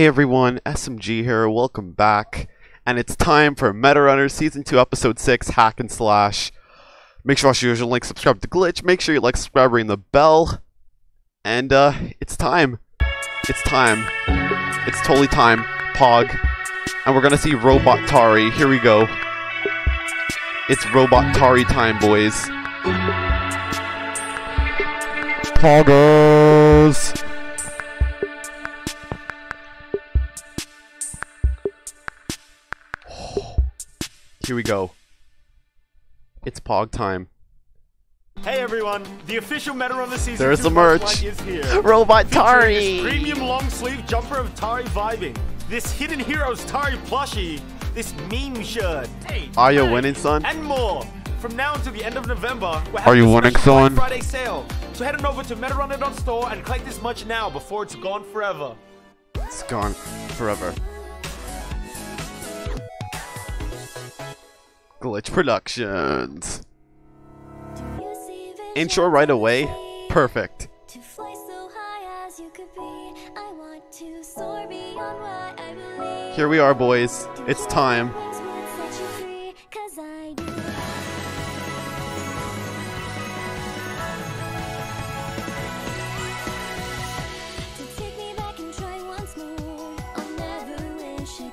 Hey everyone, SMG here, welcome back. And it's time for Meta Runner Season 2, Episode 6, Hack and Slash. Make sure you usual link, subscribe to Glitch, make sure you like, subscribe, ring the bell. And uh, it's time. It's time. It's totally time. Pog. And we're gonna see Robot Tari. Here we go. It's Robot Tari time, boys. Poggers! Pog time. Hey everyone, the official Meta of the season There's 2 the merch is here. Robot Tari! This premium long sleeve jumper of Tari vibing. This Hidden Heroes Tari plushie. This meme shirt. Hey, Are you winning, son? And more. From now until the end of November, we're Are having you a winning, son? Friday sale. So head on over to MetaRunner.store and collect this much now before it's gone forever. It's gone forever. Glitch Productions. Intro right away. Perfect. To fly so high as you could be, I want to soar beyond what I believe. Here we are, boys. It's time.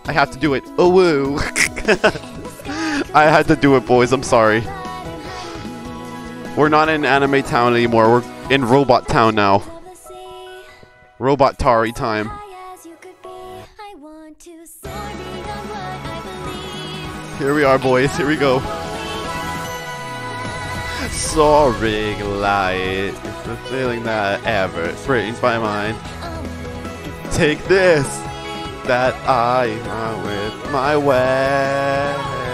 I have to do it. Oh woo. I had to do it, boys. I'm sorry. We're not in Anime Town anymore. We're in Robot Town now. Robot Tari time. Here we are, boys. Here we go. Soaring light, the feeling that ever brings my mind. Take this, that I am with my way.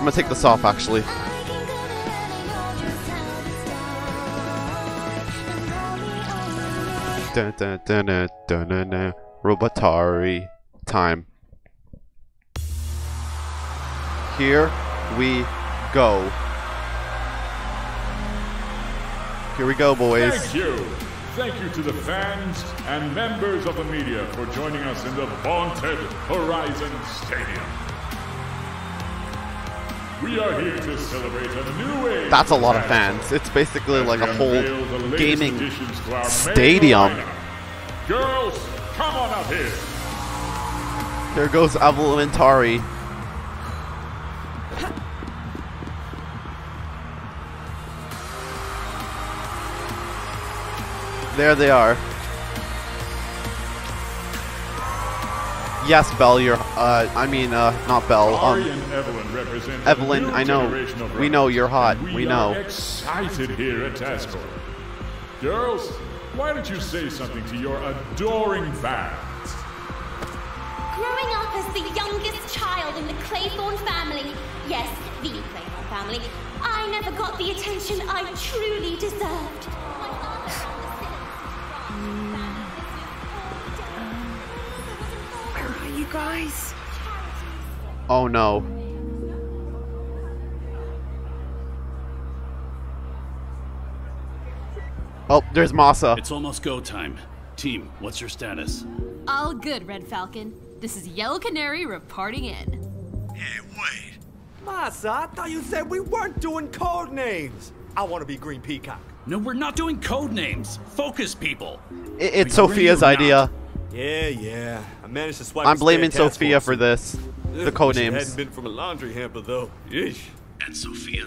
I'm gonna take this off, actually. Dun, dun, dun, dun, dun, dun, dun. Robot Tari time. Here we go. Here we go, boys. Thank you. Thank you to the fans and members of the media for joining us in the vaunted Horizon Stadium. We are here to celebrate a new age. That's a lot of fans. It's basically like a whole unveil the latest gaming additions to our main stadium. Girls, come on up here. Here goes Evelyn. There they are. Yes, Belle, you're, uh, I mean, uh, not Belle, um, Evelyn Evelyn, I know. We know you're hot. and We know. excited here at TASCorp. Girls, why don't you say something to your adoring fans? Growing up as the youngest child in the Claythorne family, yes, the Claythorne family, I never got the attention I truly deserved. Guys? oh no. Oh, there's Masa. It's almost go time. Team, what's your status? All good, Red Falcon. This is Yellow Canary reporting in. Hey, wait. Masa, I thought you said we weren't doing code names. I want to be Green Peacock. No, we're not doing code names. Focus, people. I- it's Are you ready Sophia's or not? Idea. Yeah, yeah. I managed to swipe. I'm blaming Sophia for this. The code wish it names. hadn't been from a laundry hamper though. Yeesh. And Sophia.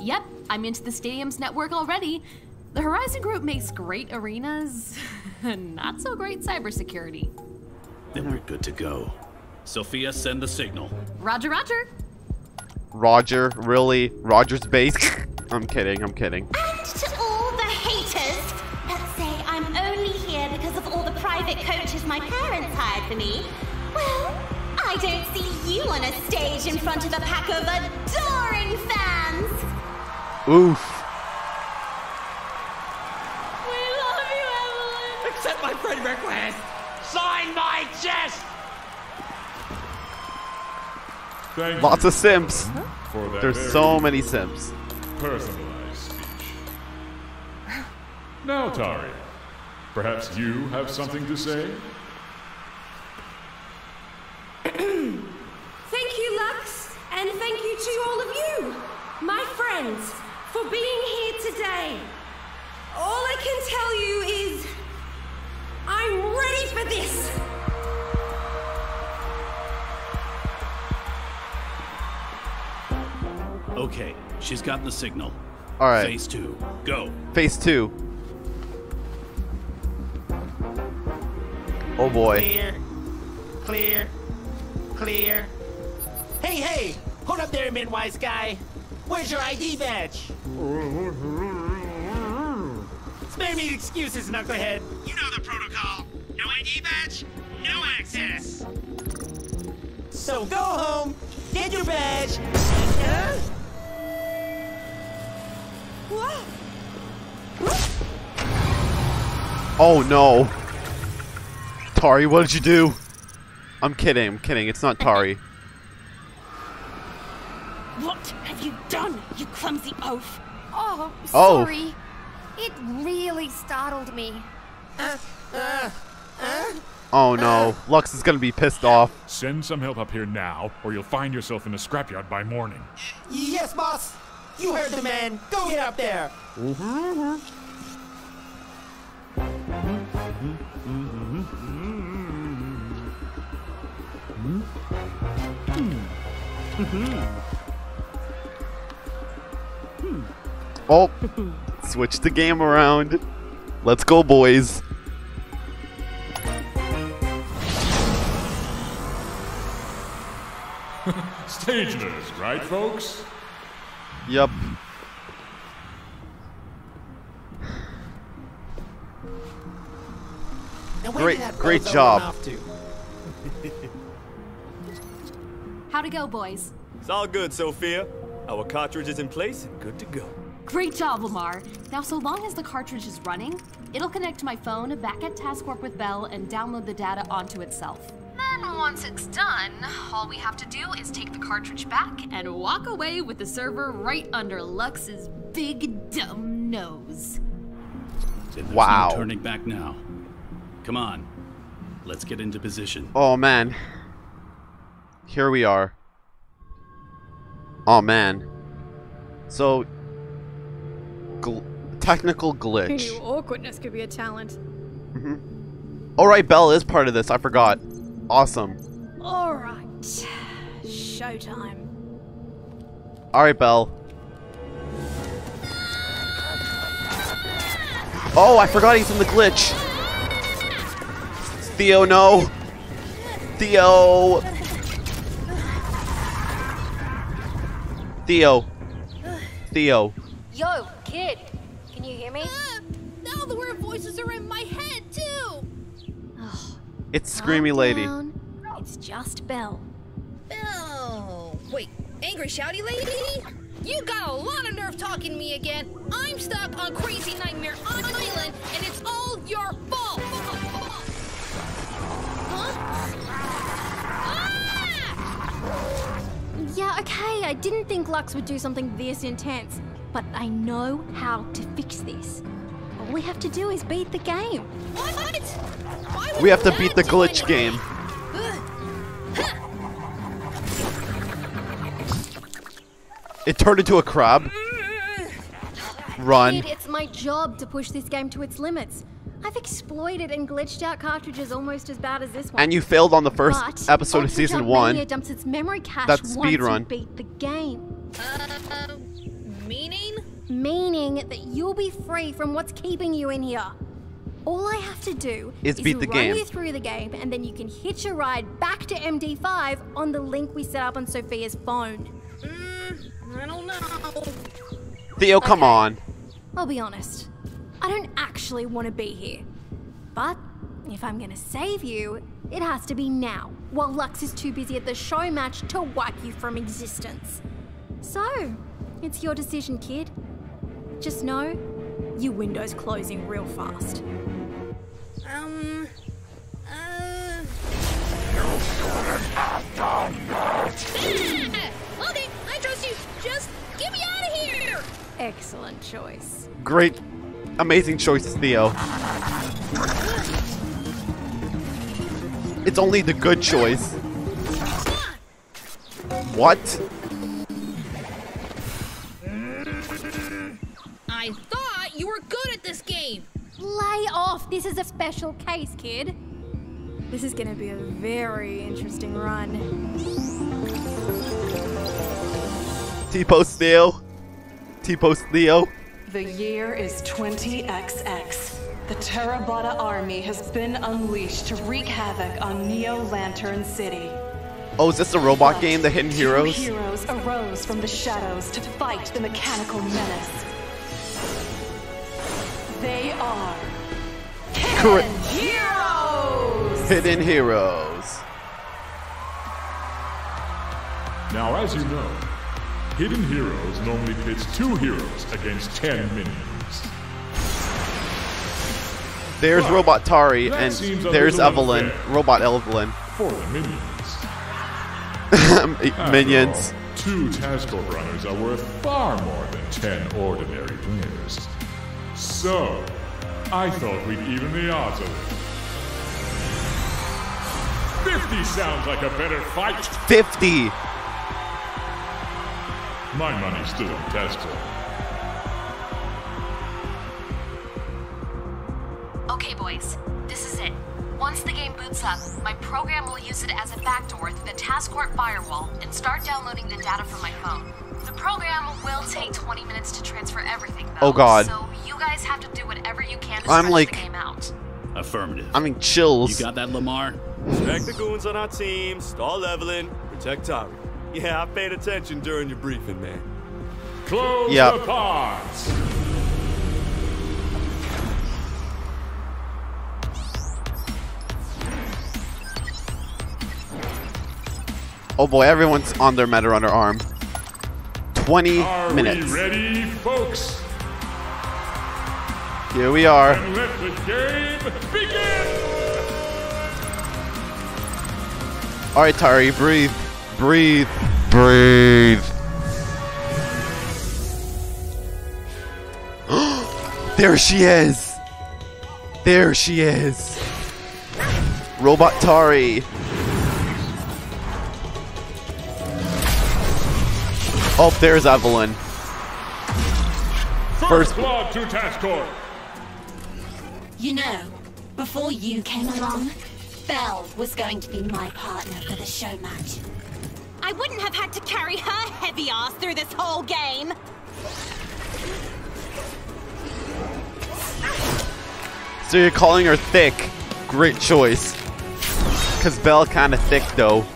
Yep, I'm into the stadium's network already. The Horizon Group makes great arenas, not so great cybersecurity. Then we're good to go. Sophia, send the signal. Roger, Roger. Roger, really? Roger's base? I'm kidding, I'm kidding. Ah, parents hired for me, well, I don't see you on a stage in front of a pack of adoring fans. Oof. We love you, Evelyn. Accept my friend request. Sign my chest. Thank Lots you of Sims. for There's so many Sims. personalized speech. Now, Tari, perhaps you have something to say? Okay, she's got the signal. All right. Phase two, go. Phase two. Oh boy. Clear. Clear. Clear. Hey, hey! Hold up there, midwise guy. Where's your ID badge? Spare me excuses, knucklehead. You know the protocol. No ID badge, no access. So go home, get your badge, and, uh, Oh no. Tari, what did you do? I'm kidding. I'm kidding. It's not Tari. What have you done, you clumsy oaf? Oh, Oh. sorry. It really startled me. Oh no. Lux is gonna be pissed off. Send some help up here now, or you'll find yourself in a scrapyard by morning. yes, boss. You heard the man. Go get up there. Mm-hmm, mm-hmm. Oh. Switch the game around. Let's go, boys. Stageless, right, folks? Yep. Great- great job. run to? How'd it go, boys? It's all good, Sophia. Our cartridge is in place and good to go. Great job, Lamar. Now, so long as the cartridge is running, it'll connect to my phone back at TASCorp with Belle and download the data onto itself. Then, once it's done, all we have to do is take the cartridge back and walk away with the server right under Lux's big dumb nose. There's Wow. No turning back now. Come on. Let's get into position. Oh man. Here we are. Oh man. So gl- technical Who glitch. knew awkwardness could be a talent? Mhm. All right, Belle is part of this. I forgot. Awesome. All right, showtime. All right, Belle. Oh, I forgot he's in the glitch. Theo, no. Theo. Theo. Theo. Yo, kid, can you hear me? Uh, now the weird voices are in my head too. It's Screamy Lady. Down. It's just Belle. Oh, wait, angry shouty lady? You got a lot of nerve talking to me again. I'm stuck on Crazy Nightmare Island, and it's all your fault. I didn't think Lux would do something this intense, but I know how to fix this. All we have to do is beat the game. What? Why would We have to beat the glitch anything? game. It turned into a crab. Run. Kid, it's my job to push this game to its limits. I've exploited and glitched out cartridges almost as bad as this one. And you failed on the first But episode of season Jump one. Mania dumps its memory cache That's once you speedrun. beat the game. Uh, meaning? Meaning that you'll be free from what's keeping you in here. All I have to do Is beat the run game. you through the game, and then you can hitch a ride back to MD5 on the link we set up on Sophia's phone. Mm, I don't know. Theo, come Okay. on. I'll be honest, I don't actually want to be here. But if I'm gonna save you, it has to be now, while Lux is too busy at the show match to wipe you from existence. So, it's your decision, kid. Just know, your window's closing real fast. Um. Uh. Okay, I trust you. Just get me out of here. Excellent choice. Great, amazing choice, Theo. It's only the good choice. What? I thought you were good at this game. Lay off. This is a special case, kid. This is gonna be a very interesting run. T-post Theo. T-post Theo. The year is 20XX. The Terabata army has been unleashed to wreak havoc on Neo Lantern City. Oh, is this the robot But game, The Hidden two Heroes? heroes arose from the shadows to fight the mechanical menace. They are Correct. heroes. Hidden Heroes. Now, as you know, Hidden Heroes normally pits two heroes against ten minions. There's Robot Tari and there's Evelyn. unfair. Robot Evelyn. For the minions. Minions. all, two Task runners are worth far more than ten ordinary players. So, I thought we'd even the odds a little. 50 sounds like a better fight. 50. My money's still on Task Force. Okay, boys, this is it. Once the game boots up, my program will use it as a backdoor through the TASCorp firewall and start downloading the data from my phone. The program will take 20 minutes to transfer everything, though. Oh, God. So you guys have to do whatever you can to I'm like- the game out. Affirmative. I mean, chills. You got that, Lamar? Protect the goons on our team, stall Evelyn, protect Tari. Yeah, I paid attention during your briefing, man. Close Yep. the pods. Oh boy, everyone's on their Meta Runner arm. 20 Are minutes. we ready, folks? Here we are. And let the game begin! Alright, Tari, breathe. Breathe. Breathe. there she is! There she is! Robot Tari. Oh, there's Evelyn. First, First- blood to Task Force. You know, before you came along, Belle was going to be my partner for the show match. I wouldn't have had to carry her heavy ass through this whole game. So you're calling her thick. Great choice. Cause Belle kinda thick though.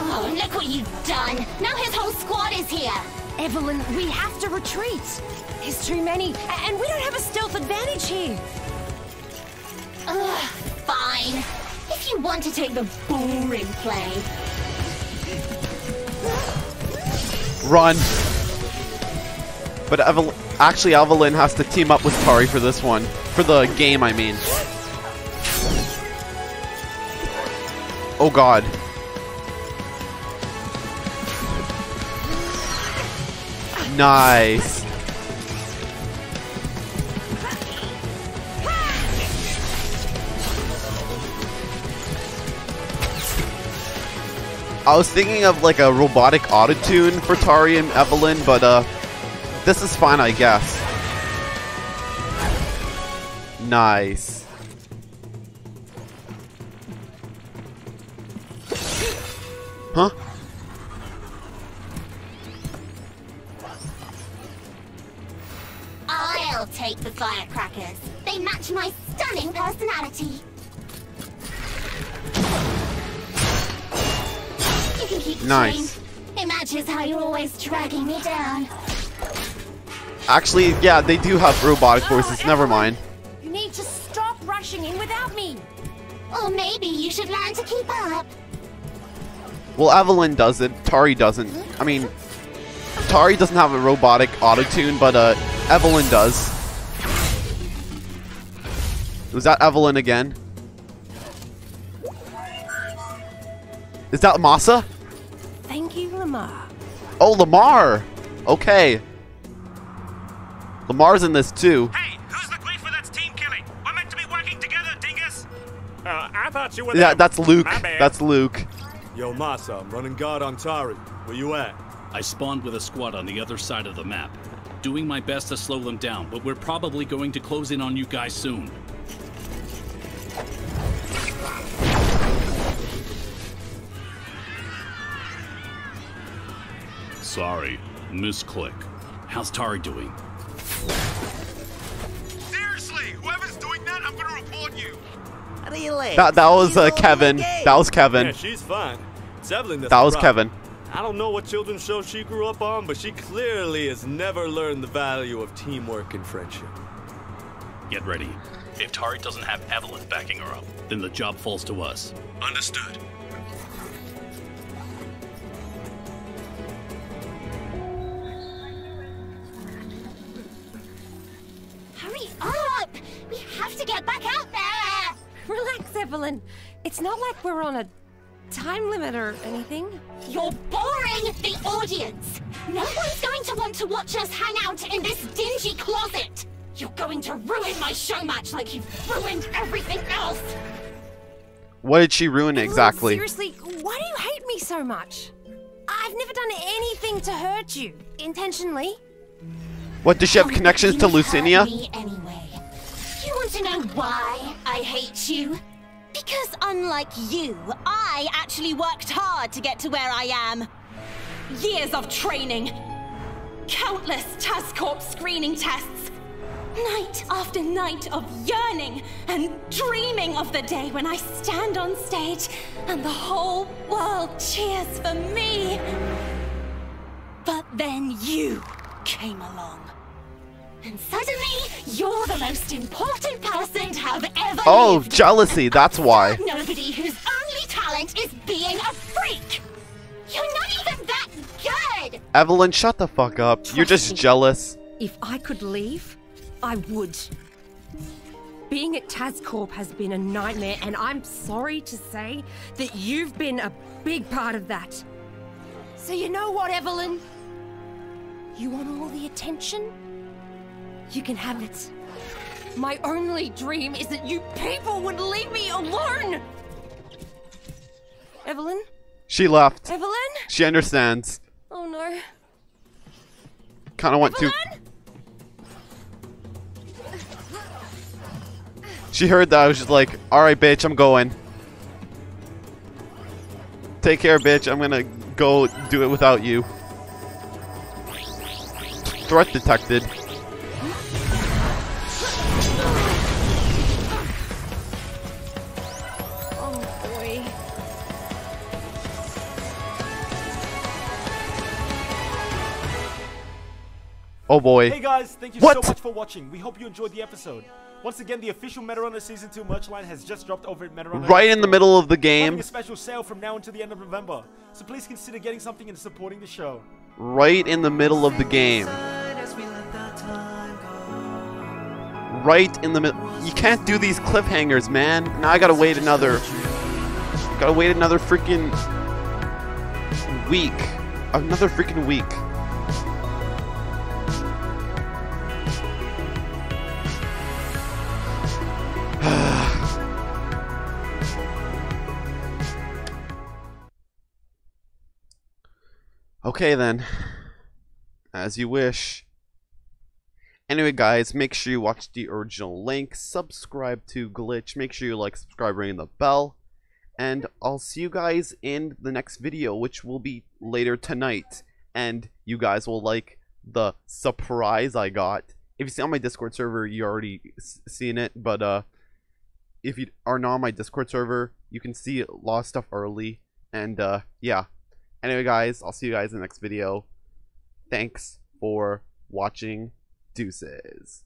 Oh, look what you've done. Now his whole squad is here. Evelyn, we have to retreat. There's too many, and we don't have a stealth advantage here. Ugh, fine. If you want to take the boring play. Run. But Evel- actually Evelyn has to team up with Tari for this one. For the game, I mean. Oh god. Nice. I was thinking of like a robotic autotune for Tari and Evelyn, but uh, this is fine, I guess. Nice. Huh? I'll take the firecrackers. They match my stunning personality. Can keep Nice. It matches how you're always dragging me down. Actually, yeah, they do have robotic voices. Never mind. You need to stop rushing in without me. Or maybe you should learn to keep up. Well, Evelyn does it. Tari doesn't. I mean, Tari doesn't have a robotic autotune, but uh, Evelyn does. Was that Evelyn again? Is that Masa? Thank you, Lamar. Oh, Lamar! Okay. Lamar's in this too. Hey, who's the grief that's team killing? We're meant to be working together, dingus! Uh, I thought you were Yeah, there. that's Luke. That's Luke. Yo, Masa, I'm running guard on Tari. Where you at? I spawned with a squad on the other side of the map. Doing my best to slow them down, but we're probably going to close in on you guys soon. Sorry, misclick. How's Tari doing? Seriously, whoever's doing that, I'm gonna report you. Relax. That that was uh, Kevin. That was Kevin. Yeah, she's fine. It's Evelyn that's That was problem. Kevin. I don't know what children's show she grew up on, but she clearly has never learned the value of teamwork and friendship. Get ready. If Tari doesn't have Evelyn backing her up, then the job falls to us. Understood. Have to get back out there! Relax, Evelyn. It's not like we're on a time limit or anything. You're boring the audience! No one's going to want to watch us hang out in this dingy closet! You're going to ruin my show match like you've ruined everything else! What did she ruin exactly? Seriously, why do you hate me so much? I've never done anything to hurt you, intentionally. What does she have connections to Lucinia? me anyway. To know why I hate you? Because unlike you, I actually worked hard to get to where I am. Years of training, countless TASCorp screening tests, night after night of yearning and dreaming of the day when I stand on stage and the whole world cheers for me. But then you came along. And suddenly, you're the most important person to have ever Oh, lived. jealousy. That's why. Nobody whose only talent is being a freak. You're not even that good. Evelyn, shut the fuck up. You're just jealous. If I could leave, I would. Being at TASCorp has been a nightmare, and I'm sorry to say that you've been a big part of that. So, you know what, Evelyn? You want all the attention? You can have it. My only dream is that you people would leave me alone! Evelyn? She left. Evelyn? She understands. Oh no. Kind of want to. She heard that. I was just like, alright, bitch, I'm going. Take care, bitch. I'm gonna go do it without you. Threat detected. Oh boy. Hey guys, thank you What? so much for watching. We hope you enjoyed the episode. Once again, the official Metarunner Season 2 merch line has just dropped over at Metarunner. Right in the middle of the game. a special sale from now until the end of November. So please consider getting something and supporting the show. Right in the middle of the game. Right in the middle. You can't do these cliffhangers, man. Now I gotta wait another. Gotta wait another freaking week. Another freaking week. Okay then. As you wish. Anyway, guys, make sure you watch the original link, subscribe to Glitch, make sure you like, subscribe, ring the bell, and I'll see you guys in the next video, which will be later tonight. And you guys will like the surprise I got. If you see on my Discord server, you already seen it, but uh, if you are not on my Discord server, you can see a lot of stuff early. And uh, yeah. Anyway, guys, I'll see you guys in the next video. Thanks for watching. Deuces.